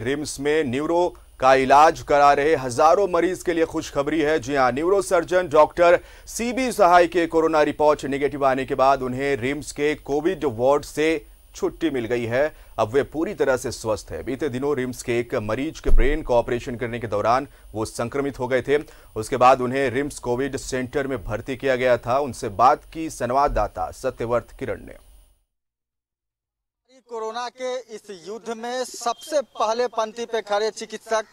RIMS में neuro का इलाज करा रहे हज़ारों मरीज़ के लिए खुशखबरी है। जी हाँ, neuro surgeon doctor C B Sahay corona report negative आने के बाद उन्हें रिम्स के कोविड वार्ड से छुट्टी मिल गई है। अब वे पूरी तरह से स्वस्थ है। बीते दिनों रिम्स के एक मरीज़ के ब्रेन का ऑपरेशन करने के दौरान वो संक्रमित हो गए थे। उसके बाद उन्हें रिम्स कोविड सेंटर में भर्ती किया गया था। उनसे बात की संवाददाता सत्यवर्त किरण ने। कोरोना के इस युद्ध में सबसे पहले पंक्ति पे खड़े चिकित्सक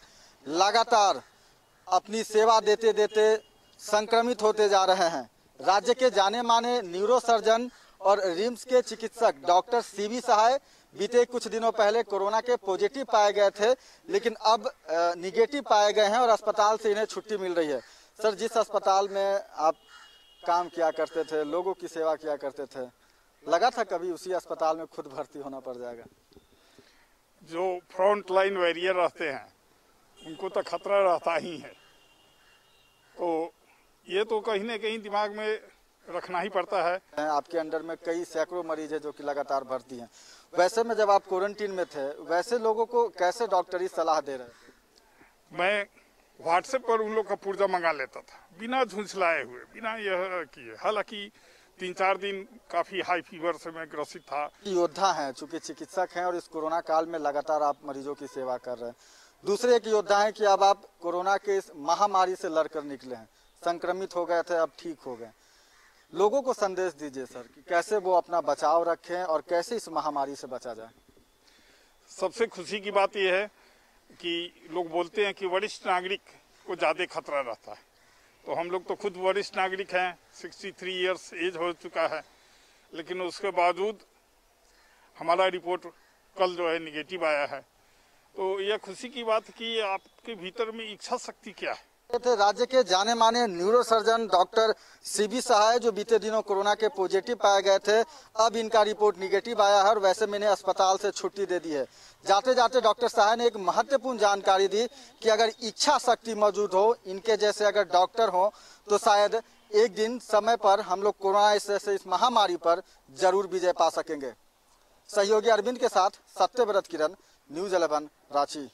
लगातार अपनी सेवा देते देते संक्रमित होते जा रहे हैं। राज्य के जाने माने न्यूरो सर्जन और रिम्स के चिकित्सक डॉक्टर सीबी सहाय बीते कुछ दिनों पहले कोरोना के पॉजिटिव पाए गए थे, लेकिन अब निगेटिव पाए गए हैं और अस्पताल से इन्हें छुट्टी मिल रही है। सर, जिस अस्पताल में आप काम किया करते थे, लोगों की सेवा किया करते थे लगा था कभी उसी अस्पताल में खुद भर्ती होना पड़ जाएगा? जो फ्रंट लाइन वैरियर रहते हैं उनको तो खतरा रहता ही है। तो ये तो कहीं ना कहीं दिमाग में रखना ही पड़ता है। आपके अंडर में कई सैकड़ों मरीज़ है जो कि लगातार भर्ती हैं। वैसे में जब आप क्वारंटीन में थे वैसे लोगों को कैसे डॉक्टरी सलाह दे रहे मैं व्हाट्सएप पर उन लोग का पुर्जा मंगा लेता था बिना झुंझलाए हुए बिना यह किए। हालाँकि तीन चार दिन काफ़ी हाई फीवर से मैं ग्रसित था। योद्धा हैं चूँकि चिकित्सक हैं और इस कोरोना काल में लगातार आप मरीजों की सेवा कर रहे हैं। दूसरे एक योद्धा है कि अब आप कोरोना के इस महामारी से लड़कर निकले हैं। संक्रमित हो गए थे अब ठीक हो गए। लोगों को संदेश दीजिए सर कि कैसे वो अपना बचाव रखें और कैसे इस महामारी से बचा जाए। सबसे खुशी की बात यह है कि लोग बोलते हैं कि वरिष्ठ नागरिक को ज़्यादा खतरा रहता है। तो हम लोग तो खुद वरिष्ठ नागरिक हैं 63 ईयर्स एज हो चुका है। लेकिन उसके बावजूद हमारा रिपोर्ट कल जो है निगेटिव आया है। तो यह खुशी की बात कि आपके भीतर में इच्छा शक्ति क्या है? थे। राज्य के जाने माने neuro surgeon doctor C B Sahay बीते दिनों कोरोना के पॉजिटिव पाए गए थे अब इनका रिपोर्ट निगेटिव आया है और वैसे मैंने अस्पताल से छुट्टी दे दी है। जाते जाते डॉक्टर सहाय ने एक महत्वपूर्ण जानकारी दी कि अगर इच्छा शक्ति मौजूद हो इनके जैसे अगर डॉक्टर हो तो शायद एक दिन समय पर हम लोग कोरोना इस, इस महामारी पर ज़रूर विजय पा सकेंगे। सहयोगी अरविंद के साथ सत्यव्रत किरण न्यूज़ इलेवन रांची।